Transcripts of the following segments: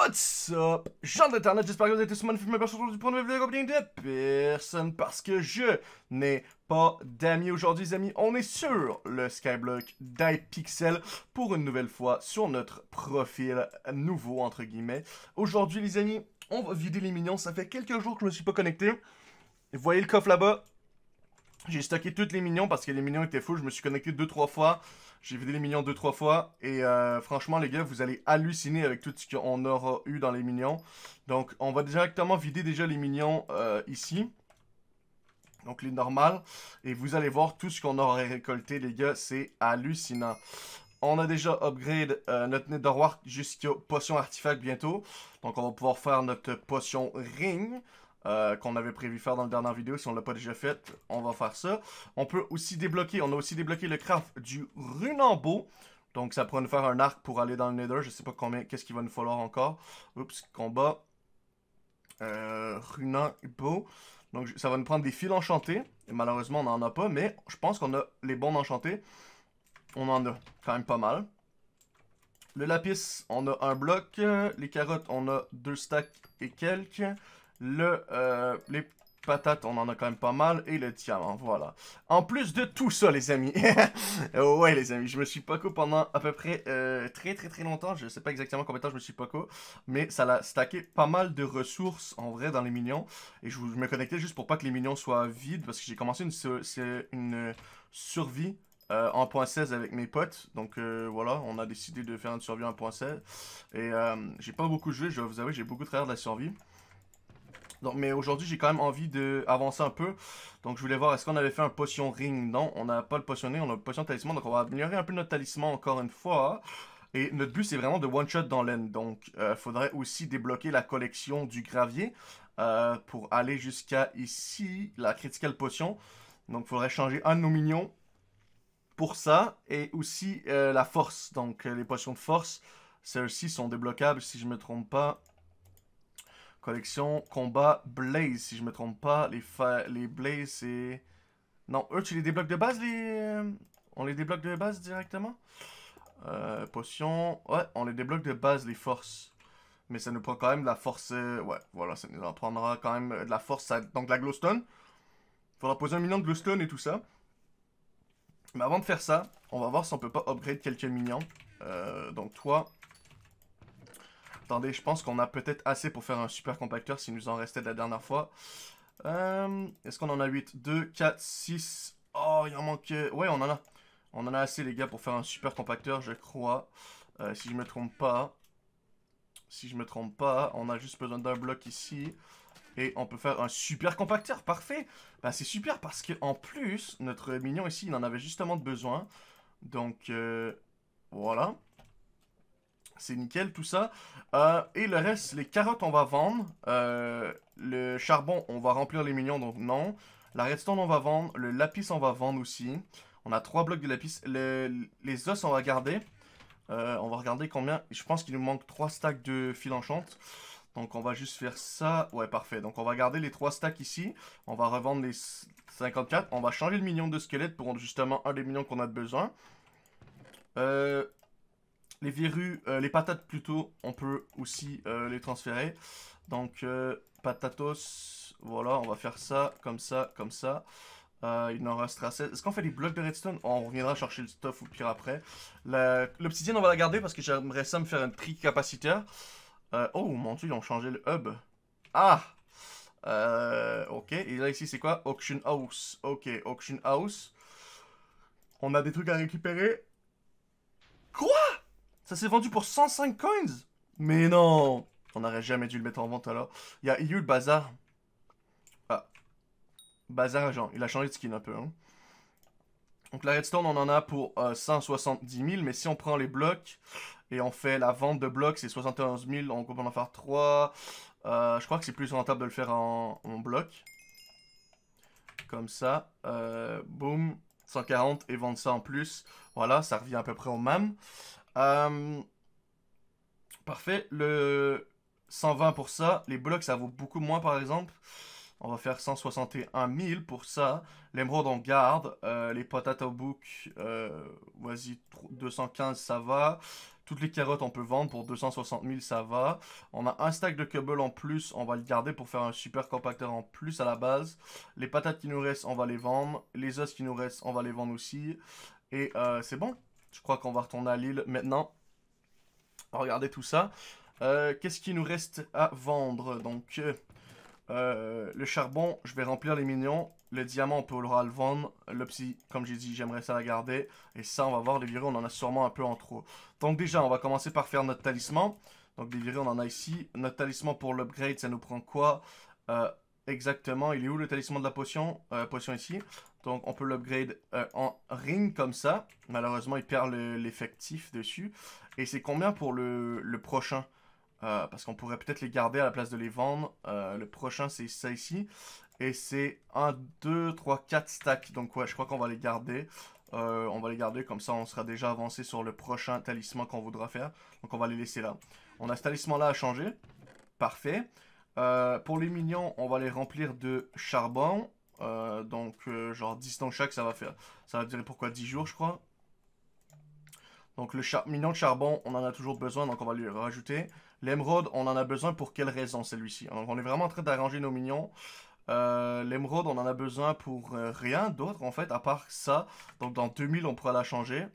What's up? Jean d'Internet, j'espère que vous êtes tous magnifiques, mais personne aujourd'hui pour une nouvelle vidéo de personne parce que je n'ai pas d'amis aujourd'hui, les amis. On est sur le Skyblock d'hypixel pour une nouvelle fois sur notre profil nouveau, entre guillemets. Aujourd'hui, les amis, on va vider les minions. Ça fait quelques jours que je me suis pas connecté. Vous voyez le coffre là-bas? J'ai stocké tous les minions parce que les minions étaient fous. Je me suis connecté deux trois fois. J'ai vidé les minions deux trois fois. Et euh, franchement, les gars, vous allez halluciner avec tout ce qu'on aura eu dans les minions. Donc, on va directement vider déjà les minions euh, ici. Donc, les normales. Et vous allez voir tout ce qu'on aura récolté, les gars. C'est hallucinant. On a déjà upgrade euh, notre Netherwork jusqu'à potion artefact bientôt. Donc, on va pouvoir faire notre potion ring. Euh, qu'on avait prévu faire dans la dernière vidéo. Si on l'a pas déjà fait, on va faire ça. On peut aussi débloquer, on a aussi débloqué le craft du runambo. Donc ça pourrait nous faire un arc pour aller dans le nether. Je sais pas combien, qu'est-ce qu'il va nous falloir encore. Oups, combat. Euh, runambo. Donc ça va nous prendre des fils enchantés. Et malheureusement on n'en a pas, mais je pense qu'on a les bons enchantés. On en a quand même pas mal. Le lapis, on a un bloc. Les carottes, on a deux stacks et quelques. Euh, les patates, on en a quand même pas mal. Et le diamant, voilà. En plus de tout ça, les amis. ouais, les amis, je me suis poco pendant à peu près euh, très très très longtemps. Je sais pas exactement combien de temps je me suis poco. Mais ça l'a stacké pas mal de ressources, en vrai, dans les minions. Et je, me connectais juste pour pas que les minions soient vides. Parce que j'ai commencé une, survie euh, en point 16 avec mes potes. Donc voilà, on a décidé de faire une survie en point 16. Et j'ai pas beaucoup joué, je vous avouer, j'ai beaucoup travaillé de la survie. Donc, mais aujourd'hui, j'ai quand même envie d'avancer un peu. Donc, je voulais voir, est-ce qu'on avait fait un potion ring? Non, on n'a pas le potionné, on a le potion talisman. Donc, on va améliorer un peu notre talisman encore une fois. Et notre but, c'est vraiment de one-shot dans l'aine. Donc, il euh, faudrait aussi débloquer la collection du gravier euh, pour aller jusqu'à ici, la critical potion. Donc, il faudrait changer un de nos minions pour ça. Et aussi euh, la force. Donc, les potions de force, celles-ci sont débloquables si je ne me trompe pas. Collection combat Blaze, si je me trompe pas. Les, les Blaze, c'est... Non, eux, tu les débloques de base, les... Euh, on les débloque de base directement? Euh, Potion... Ouais, on les débloque de base, les forces. Mais ça nous prend quand même de la force... Euh, ouais, voilà, ça nous en prendra quand même de la force. Donc, de la glowstone. Faudra poser un million de glowstone et tout ça. Mais avant de faire ça, on va voir si on peut pas upgrade quelques minions. Euh, donc, toi, Attendez, je pense qu'on a peut-être assez pour faire un super compacteur s'il nous en restait de la dernière fois. Euh, est-ce qu'on en a 8 2, 4, 6. Oh, il en manque... Ouais, on en a. On en a assez, les gars, pour faire un super compacteur, je crois. Euh, si je me trompe pas. Si je me trompe pas, on a juste besoin d'un bloc ici. Et on peut faire un super compacteur, parfait Bah c'est super parce que en plus, notre mignon ici, il en avait justement besoin. Donc, euh, voilà. C'est nickel tout ça. Euh, et le reste, les carottes, on va vendre. Euh, le charbon, on va remplir les millions, donc non. La redstone, on va vendre. Le lapis, on va vendre aussi. On a trois blocs de lapis. les os, on va garder. Euh, on va regarder combien. Je pense qu'il nous manque trois stacks de fil enchante. Donc on va juste faire ça. Ouais, parfait. Donc on va garder les trois stacks ici. On va revendre les 54. On va changer le million de squelette pour justement un des millions qu'on a besoin. Euh, les verrues, euh, les patates plutôt, on peut aussi euh, les transférer. Donc, euh, patatos, voilà, on va faire ça, comme ça, comme ça. il en restera 16. Est-ce qu'on fait des blocs de redstone? On reviendra chercher le stuff ou pire après. L'obsidienne, on va la garder parce que j'aimerais ça me faire un tri capaciteur. oh mon dieu, ils ont changé le hub. Ah Ok, et là ici c'est quoi? Auction House. Ok, Auction House. On a des trucs à récupérer. Quoi? Ça s'est vendu pour 105 coins Mais non On n'aurait jamais dû le mettre en vente alors. Il y a eu le bazar. Ah. Bazar, genre, il a changé de skin un peu. Hein. Donc la redstone, on en a pour 170 euh, 000. Mais si on prend les blocs et on fait la vente de blocs, c'est 71 000. On peut en faire 3. Euh, je crois que c'est plus rentable de le faire en, bloc. Comme ça. Euh, boum. 140 et vendre ça en plus. Voilà, ça revient à peu près au même. Euh, parfait. Le 120 pour ça. Les blocs, ça vaut beaucoup moins, par exemple. On va faire 161 000 pour ça. L'émeraude, on garde. Euh, les patates au euh, vas-y, 215, ça va. Toutes les carottes, on peut vendre pour 260 000, ça va. On a un stack de cobble en plus, on va le garder pour faire un super compacteur en plus à la base. Les patates qui nous restent, on va les vendre. Les os qui nous restent, on va les vendre aussi. Et c'est bon. Je crois qu'on va retourner à l'île maintenant. Regardez tout ça. Qu'est-ce qui nous reste à vendre? Donc, euh, le charbon, je vais remplir les minions. Le diamant, on pourra le vendre. Le psy, comme j'ai dit, j'aimerais ça la garder. Et ça, on va voir, les virées, on en a sûrement un peu en trop. Donc déjà, on va commencer par faire notre talisman. Donc les virées, on en a ici. Notre talisman pour l'upgrade, ça nous prend quoi? Euh, Exactement, il est où le talisman de la potion? Euh, Potion ici. Donc on peut l'upgrade en ring comme ça. Malheureusement, il perd l'effectif dessus. Et c'est combien pour le, prochain? Euh, parce qu'on pourrait peut-être les garder à la place de les vendre. Euh, le prochain, c'est ça ici. Et c'est 1, 2, 3, 4 stacks. Donc ouais, je crois qu'on va les garder. Euh, on va les garder, comme ça on sera déjà avancé sur le prochain talisman qu'on voudra faire. Donc on va les laisser là. On a ce talisman là à changer. Parfait. pour les minions, on va les remplir de charbon. Donc genre 10 dans chaque, ça va faire. Ça va durer pourquoi 10 jours je crois. Donc le mignon de charbon, on en a toujours besoin, donc on va lui rajouter. L'émeraude, on en a besoin pour quelle raison celui-ci? On est vraiment en train d'arranger nos mignons. Euh, L'émeraude, on en a besoin pour euh, rien d'autre en fait, à part ça. Donc dans 2000, on pourra la changer.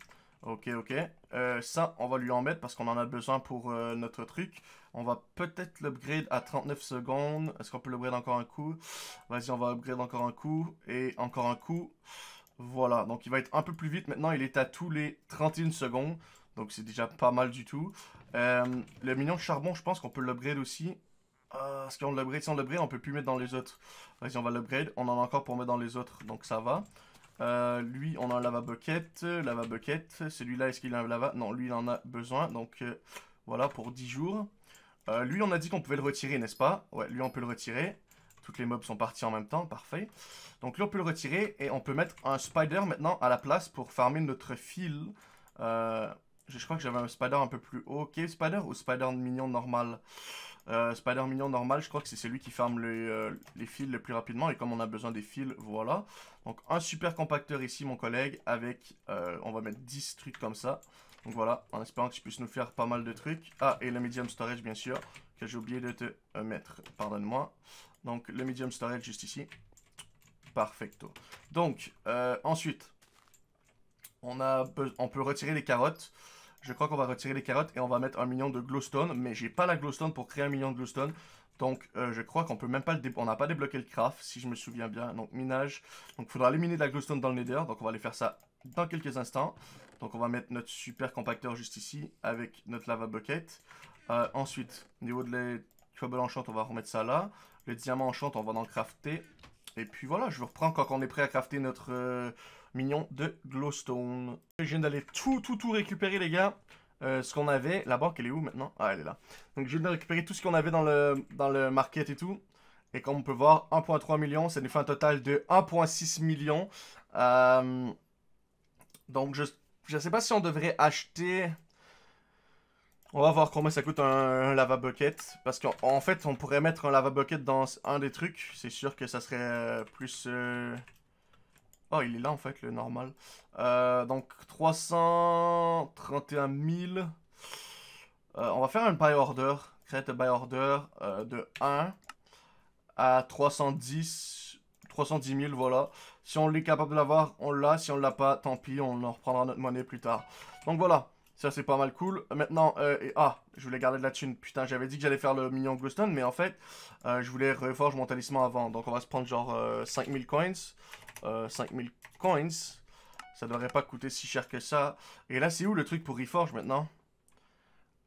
Ok, ok. Euh, ça, on va lui en mettre parce qu'on en a besoin pour notre truc. On va peut-être l'upgrade à 39 secondes. Est-ce qu'on peut l'upgrade encore un coup? Vas-y, on va upgrade encore un coup. Et encore un coup. Voilà, donc il va être un peu plus vite. Maintenant, il est à tous les 31 secondes. Donc c'est déjà pas mal du tout. Euh, le mignon charbon, je pense qu'on peut l'upgrade aussi. Euh, Est-ce qu'on l'upgrade? Si on l'upgrade, on peut plus mettre dans les autres. Vas-y, on va l'upgrade. On en a encore pour mettre dans les autres, donc ça va. Euh, lui, on a un lava bucket. Lava bucket. Celui-là, est-ce qu'il a un lava? Non, lui, il en a besoin. Donc euh, voilà, pour 10 jours. lui, on a dit qu'on pouvait le retirer, n'est-ce pas? Ouais, lui, on peut le retirer. Toutes les mobs sont partis en même temps, parfait. Donc là, on peut le retirer et on peut mettre un spider maintenant à la place pour farmer notre fil. Euh, je crois que j'avais un spider un peu plus haut. Ok, spider ou spider mignon normal? Euh, Spider mignon normal, je crois que c'est celui qui farme euh, les fils le plus rapidement. Et comme on a besoin des fils, voilà. Donc un super compacteur ici, mon collègue, avec, on va mettre 10 trucs comme ça. Donc voilà, en espérant que je puisse nous faire pas mal de trucs. Ah, et le medium storage, bien sûr, que j'ai oublié de te mettre, pardonne-moi. Donc le medium storage juste ici. Perfecto. Donc, euh, ensuite, on, a, on peut retirer les carottes. Je crois qu'on va retirer les carottes et on va mettre un million de glowstone. Mais j'ai pas la glowstone pour créer un million de glowstone. Donc, euh, je crois qu'on peut même pas le On n'a pas débloqué le craft, si je me souviens bien. Donc, minage. Donc, faudra éliminer de la glowstone dans le nether. Donc, on va aller faire ça dans quelques instants. Donc, on va mettre notre super compacteur juste ici avec notre lava bucket. Euh, ensuite, au niveau de la cobble enchant, on va remettre ça là. Le diamant enchant, on va en crafter. Et puis voilà, je vous reprends quand on est prêt à crafter notre euh, mignon de glowstone. Je viens d'aller tout, tout, tout récupérer, les gars. Euh, ce qu'on avait. La banque, elle est où maintenant? Ah, elle est là. Donc, je viens de récupérer tout ce qu'on avait dans le, dans le market et tout. Et comme on peut voir, 1.3 million, ça nous fait un total de 1.6 million. Euh, donc, je ne sais pas si on devrait acheter on va voir combien ça coûte un, lava bucket. Parce qu'en fait, on pourrait mettre un lava bucket dans un des trucs. C'est sûr que ça serait euh, plus... oh, il est là en fait, le normal. Euh, donc, 331 000. on va faire un buy order. Create a buy order de 1 à 310 310 000, voilà. Si on est capable de l'avoir, on l'a. Si on l'a pas, tant pis, on en reprendra notre monnaie plus tard. Donc voilà. Ça, c'est pas mal cool. Euh, maintenant, euh, ah, je voulais garder de la thune. Putain, j'avais dit que j'allais faire le mignon Glowstone, mais en fait, euh, je voulais reforge mon talisman avant. Donc, on va se prendre genre 5000 coins. 5000 coins. Ça devrait pas coûter si cher que ça. Et là, c'est où le truc pour reforge maintenant?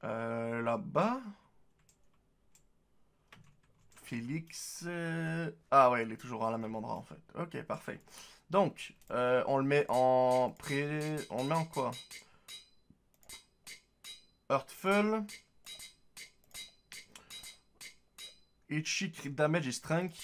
Là-bas Félix... Ah ouais, il est toujours à la même endroit, en fait. Ok, parfait. Donc, on le met en pré... On le met en quoi? Earthful. Itchy, crit damage et strength.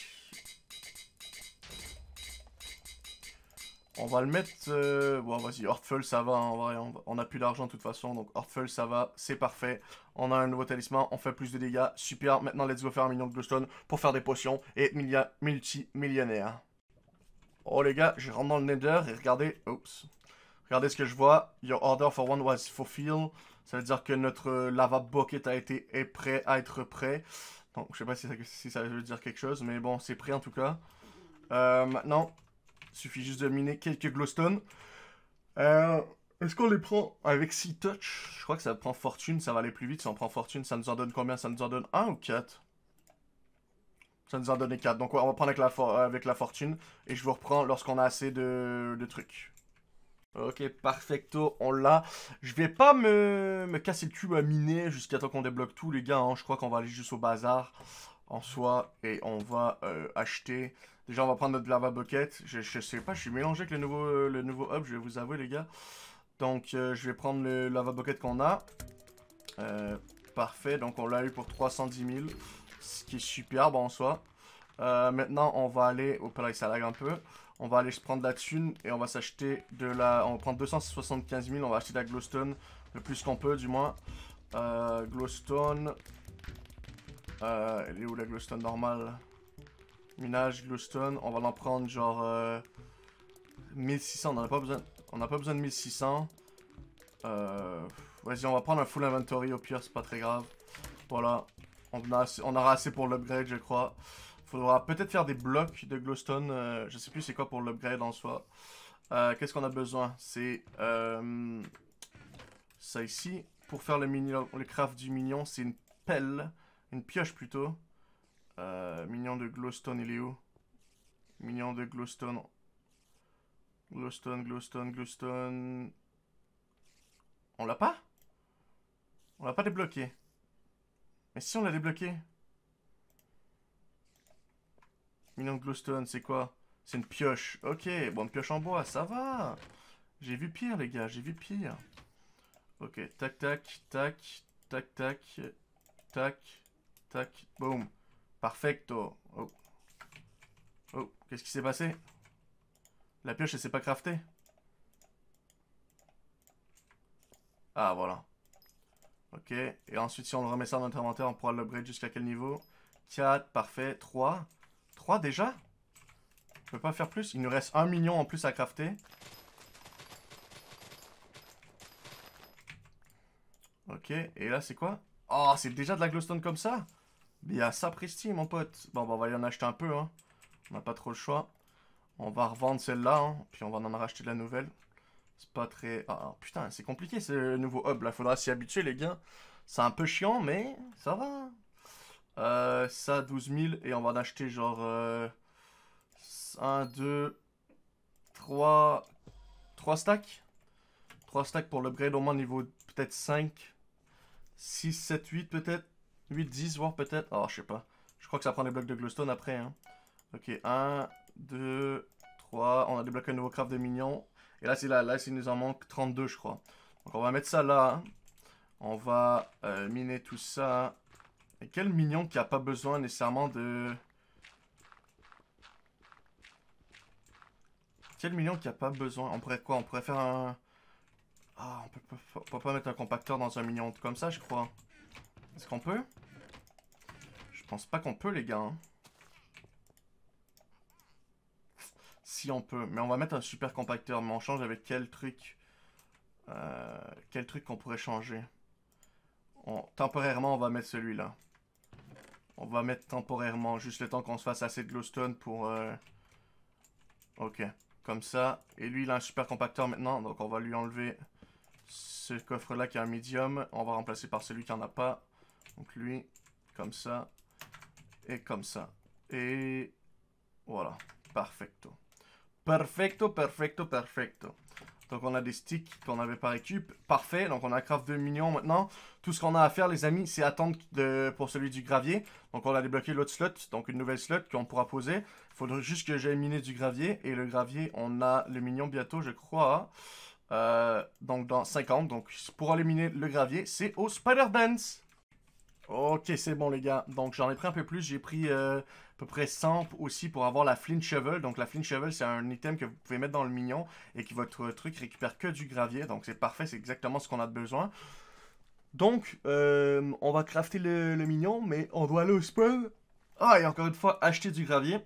On va le mettre... Euh, bon, vas-y, Hortful, ça va, on, on, a plus d'argent de toute façon, donc Hortful, ça va, c'est parfait. On a un nouveau talisman, on fait plus de dégâts, super. Maintenant, let's go faire un million de glowstone pour faire des potions et être multi-millionnaire. Oh les gars, je rentre dans le nether et regardez... Oups. Regardez ce que je vois. Your order for one was fulfilled. Ça veut dire que notre lava bucket a été est prêt à être prêt. Donc, je sais pas si ça, veut dire quelque chose, mais bon, c'est prêt en tout cas. Euh, maintenant, il suffit juste de miner quelques glowstone. Euh, Est-ce qu'on les prend avec 6 touch Je crois que ça prend fortune, ça va aller plus vite si on prend fortune. Ça nous en donne combien? Ça nous en donne 1 ou 4 Ça nous en donne 4. Donc on va prendre avec la, fortune. Et je vous reprends lorsqu'on a assez de trucs. Ok, perfecto, on l'a. Je vais pas me, me casser le cul à miner jusqu'à temps qu'on débloque tout, les gars. Hein. Je crois qu'on va aller juste au bazar en soi et on va euh, acheter. Déjà, on va prendre notre lava bucket. Je, sais pas, je suis mélangé avec le nouveau, euh, le nouveau hub, je vais vous avouer, les gars. Donc, euh, je vais prendre le lava bucket qu'on a. parfait, donc on l'a eu pour 310 000, ce qui est superbe en soi. maintenant, on va aller... au là, ça lag un peu. On va aller se prendre la thune et on va s'acheter de la... On va prendre 275 000, on va acheter de la glowstone le plus qu'on peut du moins. Euh, glowstone. Euh, elle est où la glowstone normale? Minage, glowstone. On va en prendre genre... Euh, 1600, on n'a pas besoin... On n'a pas besoin de 1600. Euh, Vas-y, on va prendre un full inventory au pire, c'est pas très grave. Voilà. On, on aura assez pour l'upgrade, je crois. Faudra peut-être faire des blocs de glowstone. Euh, je sais plus c'est quoi pour l'upgrade en soi. Euh, qu'est-ce qu'on a besoin? C'est euh, ça ici. Pour faire le, le craft du minion, c'est une pelle. Une pioche plutôt. minion de glowstone, il est où? Minion de glowstone. Glowstone, glowstone, glowstone. On l'a pas? On l'a pas débloqué. Mais si on l'a débloqué Million de glowstone, c'est quoi? C'est une pioche. Ok, bon, une pioche en bois, ça va. J'ai vu pire, les gars, j'ai vu pire. Ok, tac, tac, tac, tac, tac, tac, tac, boum. Perfecto. Oh. Oh, qu'est-ce qui s'est passé? La pioche, elle s'est pas craftée? Ah, voilà. Ok, et ensuite, si on le remet ça dans notre inventaire, on pourra l'upgrade jusqu'à quel niveau? 4, parfait. 3. 3 déjà? Je peux pas faire plus? Il nous reste 1 million en plus à crafter. Ok, et là c'est quoi? Oh, c'est déjà de la glowstone comme ça? Bien sapristi mon pote. Bon, bah, on va y en acheter un peu, hein. On n'a pas trop le choix. On va revendre celle-là, hein, puis on va en racheter de la nouvelle. C'est pas très... Ah, ah putain, c'est compliqué ce nouveau hub, là. Faudra s'y habituer, les gars. C'est un peu chiant, mais ça va. Euh, ça, 12 000. Et on va en acheter genre... 1, 2, 3... 3 stacks 3 stacks pour l'upgrade au moins niveau peut-être 5. 6, 7, 8 peut-être. 8, 10 voire peut-être. Oh, je sais pas. Je crois que ça prend des blocs de glowstone après. Hein. Ok, 1, 2, 3. On a débloqué un nouveau craft de minions. Et là, c'est là, là, il nous en manque 32, je crois. Donc, on va mettre ça là. On va euh, miner tout ça. Et quel mignon qui a pas besoin nécessairement de... Quel mignon qui a pas besoin... On pourrait quoi On pourrait faire un... Ah, on peut, pas mettre un compacteur dans un mignon comme ça, je crois. Est-ce qu'on peut? Je pense pas qu'on peut, les gars. Hein. Si on peut. Mais on va mettre un super compacteur. Mais on change avec quel truc euh, Quel truc qu'on pourrait changer? Temporairement, on va mettre celui-là. On va mettre temporairement, juste le temps qu'on se fasse assez de glowstone pour... Euh, ok, comme ça. Et lui, il a un super compacteur maintenant, donc on va lui enlever ce coffre-là qui a un medium. On va remplacer par celui qui en a pas. Donc lui, comme ça, et comme ça. Et voilà, perfecto. Perfecto, perfecto, perfecto. Donc on a des sticks qu'on n'avait pas récup. Parfait, donc on a craft 2 millions maintenant. Tout ce qu'on a à faire les amis, c'est attendre pour celui du gravier. Donc on a débloqué l'autre slot, donc une nouvelle slot qu'on pourra poser. Il faudrait juste que j'aille miner du gravier. Et le gravier, on a le minion bientôt je crois. Euh, donc dans 50, donc pour aller miner le gravier, c'est au Spider Dance. Ok, c'est bon les gars. Donc j'en ai pris un peu plus. J'ai pris euh, à peu près 100 aussi pour avoir la flint shovel. Donc la flint shovel, c'est un item que vous pouvez mettre dans le mignon et qui votre truc récupère que du gravier. Donc c'est parfait, c'est exactement ce qu'on a besoin. Donc, euh, on va crafter le, mignon, mais on doit aller au spawn. Ah, et encore une fois, acheter du gravier.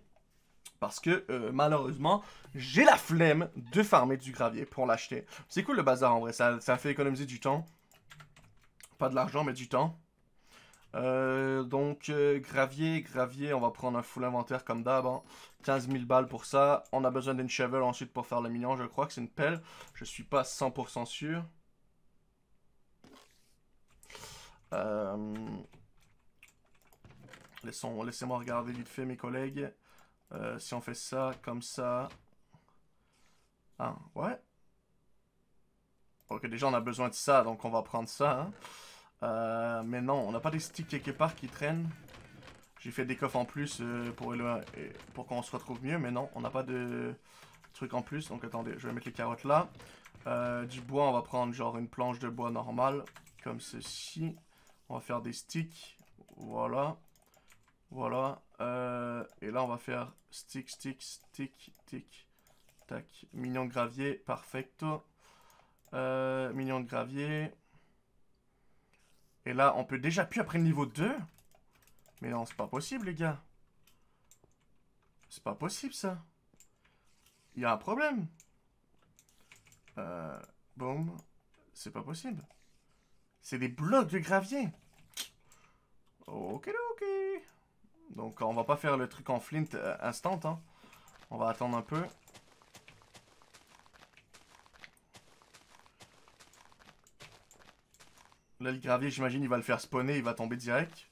Parce que, euh, malheureusement, j'ai la flemme de farmer du gravier pour l'acheter. C'est cool le bazar en vrai, ça fait économiser du temps. Pas de l'argent, mais du temps. Euh, donc, gravier, gravier, on va prendre un full inventaire comme d'hab. 15 hein. 000 balles pour ça. On a besoin d'une shovel ensuite pour faire le mignon. Je crois que c'est une pelle. Je suis pas 100% sûr. Euh, laissez-moi regarder vite fait mes collègues. Euh, si on fait ça, comme ça... Ah, ouais. Ok, déjà on a besoin de ça, donc on va prendre ça. Hein. Euh, mais non, on n'a pas des sticks quelque part qui traînent. J'ai fait des coffres en plus pour, pour qu'on se retrouve mieux, mais non, on n'a pas de trucs en plus. Donc attendez, je vais mettre les carottes là. du bois, on va prendre genre une planche de bois normale, comme ceci. On va faire des sticks. Voilà. Voilà. Euh, et là, on va faire stick, stick, stick, stick. Tac. Mignon gravier. Perfecto. Euh, mignon de gravier. Et là, on peut déjà plus après le niveau 2 Mais non, c'est pas possible, les gars. C'est pas possible, ça. Il y a un problème. Euh, boum. C'est pas possible. C'est des blocs de gravier. Ok, ok. Donc, on va pas faire le truc en flint euh, instant. Hein. On va attendre un peu. Là, le gravier, j'imagine, il va le faire spawner. Il va tomber direct.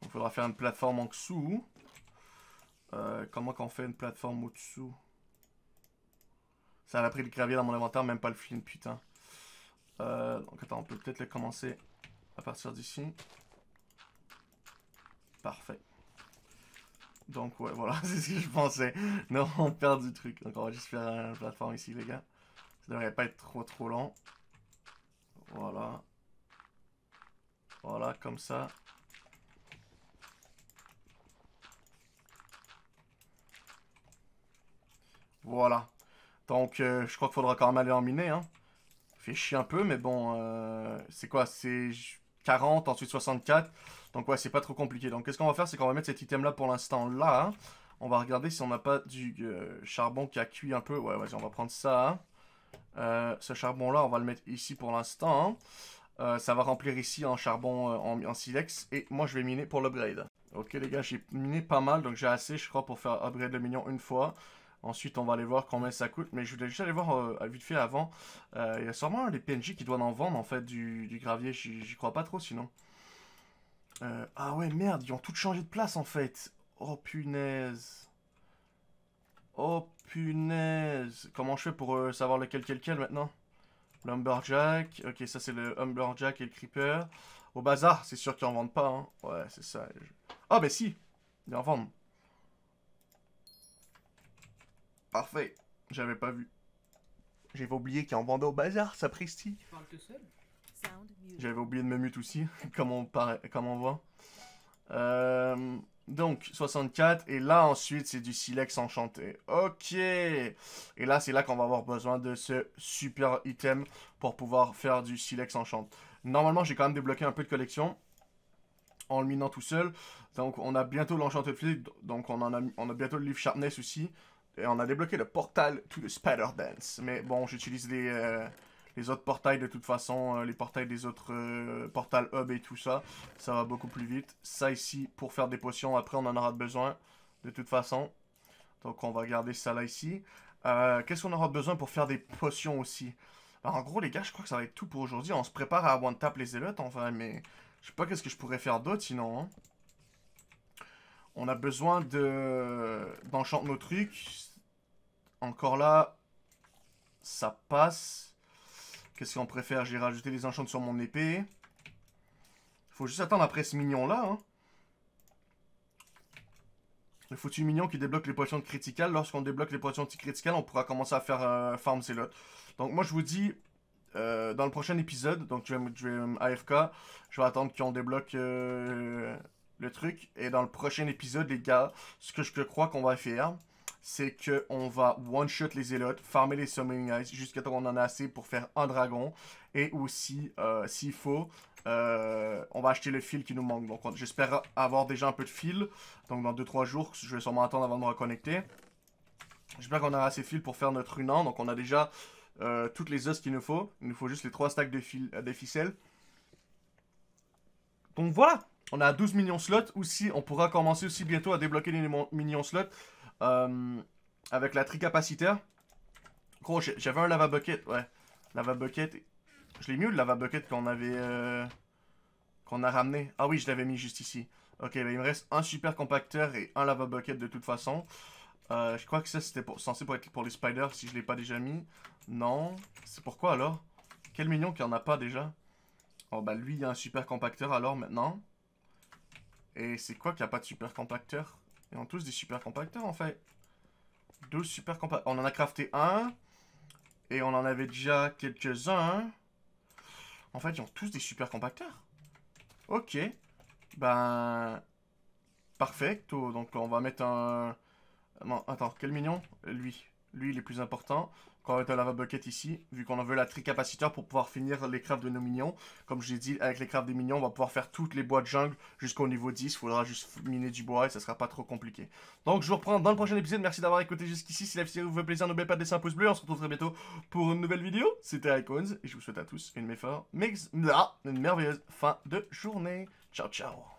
Donc, il faudra faire une plateforme en dessous. Euh, comment qu'on fait une plateforme au-dessous? Ça a pris le gravier dans mon inventaire, même pas le flint, putain. Euh, donc attends, on peut peut-être le commencer à partir d'ici. Parfait. Donc ouais, voilà, c'est ce que je pensais. Non, on perd du truc. Donc on va juste faire une plateforme ici, les gars. Ça devrait pas être trop trop long. Voilà. Voilà, comme ça. Voilà. Donc, euh, je crois qu'il faudra quand même aller en miner, hein fait chier un peu, mais bon, euh, c'est quoi? C'est 40, ensuite 64. Donc ouais, c'est pas trop compliqué. Donc qu'est-ce qu'on va faire? C'est qu'on va mettre cet item-là pour l'instant là. On va regarder si on n'a pas du euh, charbon qui a cuit un peu. Ouais, vas-y, on va prendre ça. Euh, ce charbon-là, on va le mettre ici pour l'instant. Ça va remplir ici en charbon en, en, silex. Et moi, je vais miner pour l'upgrade. Ok les gars, j'ai miné pas mal, donc j'ai assez, je crois, pour faire upgrade le mignon une fois. Ensuite, on va aller voir combien ça coûte. Mais je voulais juste aller voir euh, vite fait avant. Euh, il y a sûrement des PNJ qui doivent en vendre, en fait, du, gravier. J'y crois pas trop, sinon. Euh, ah ouais, merde, ils ont tout changé de place, en fait. Oh, punaise. Oh, punaise. Comment je fais pour savoir lequel, quel, quel, maintenant? Lumberjack. Ok, ça, c'est le Lumberjack et le Creeper. Au bazar, c'est sûr qu'ils en vendent pas, hein. Ouais, c'est ça. Ah, ben si. Ils en vendent. Parfait. J'avais pas vu. J'avais oublié qu'il en vendait au bazar, ça presti. J'avais oublié de me mute aussi, comme, on comme on voit. Euh, donc, 64. Et là, ensuite, c'est du silex enchanté. Ok. Et là, c'est là qu'on va avoir besoin de ce super item pour pouvoir faire du silex enchanté. Normalement, j'ai quand même débloqué un peu de collection en le minant tout seul. Donc, on a bientôt l'enchanté flip. Donc, on, a, bientôt le livre sharpness aussi. Et on a débloqué le portal to the Spider Dance. Mais bon, j'utilise les, euh, les autres portails de toute façon. Euh, les portails des autres euh, hub et tout ça. Ça va beaucoup plus vite. Ça ici, pour faire des potions, après on en aura besoin. De toute façon. Donc on va garder ça là ici. Qu'est-ce qu'on aura besoin pour faire des potions aussi? Alors en gros les gars, je crois que ça va être tout pour aujourd'hui. On se prépare à one tap les zélotes en vrai. Mais je sais pas qu'est-ce que je pourrais faire d'autre sinon. Hein. On a besoin de d'enchanter nos trucs. Encore là, ça passe. Qu'est-ce qu'on préfère? J'ai rajouté les enchantes sur mon épée. Faut juste attendre après ce mignon-là. Hein. Le foutu mignon qui débloque les potions de critical. Lorsqu'on débloque les potions de critical, on pourra commencer à faire euh, farm zealot. Donc moi je vous dis, euh, dans le prochain épisode, donc je vais, je AFK, je vais attendre qu'on débloque euh, le truc. Et dans le prochain épisode, les gars, ce que je crois qu'on va faire, c'est qu'on va one-shot les élotes, farmer les Summoning jusqu'à temps qu'on en a assez pour faire un dragon. Et aussi, euh, s'il faut, euh, on va acheter le fil qui nous manque. Donc j'espère avoir déjà un peu de fil. Donc dans 2-3 jours, je vais sûrement attendre avant de me reconnecter. J'espère qu'on aura assez de fil pour faire notre runan. Donc on a déjà euh, toutes les os qu'il nous faut. Il nous faut juste les 3 stacks de, fil, de ficelles. Donc voilà, on a 12 millions slots. Aussi, on pourra commencer aussi bientôt à débloquer les millions slots. Euh, avec la tricapacitaire. Gros, j'avais un lava bucket, ouais. Lava bucket. Je l'ai mis où le lava bucket qu'on avait... Euh, qu'on a ramené? Ah oui, je l'avais mis juste ici. Ok, bah, il me reste un super compacteur et un lava bucket de toute façon. Euh, je crois que ça, c'était censé pour être pour les spiders, si je l'ai pas déjà mis. Non. C'est pourquoi, alors? Quel mignon qu'il n'y en a pas, déjà Oh, bah, lui, il y a un super compacteur, alors, maintenant. Et c'est quoi qu'il n'y a pas de super compacteur? Ils ont tous des super compacteurs en fait. 12 super compacteurs. On en a crafté un. Et on en avait déjà quelques-uns. En fait, ils ont tous des super compacteurs. Ok. Ben... Parfait. Donc on va mettre un... Attends, quel mignon Lui. Lui, il est plus important. On va mettre un lava bucket ici, vu qu'on en veut la tricapaciteur pour pouvoir finir les crafts de nos minions. Comme je l'ai dit, avec les crafts des minions, on va pouvoir faire toutes les bois de jungle jusqu'au niveau 10. Il faudra juste miner du bois et ça sera pas trop compliqué. Donc je vous reprends dans le prochain épisode. Merci d'avoir écouté jusqu'ici. Si la vidéo vous fait plaisir, n'oubliez pas de laisser un pouce bleu. On se retrouve très bientôt pour une nouvelle vidéo. C'était Icons et je vous souhaite à tous une, une merveilleuse fin de journée. Ciao, ciao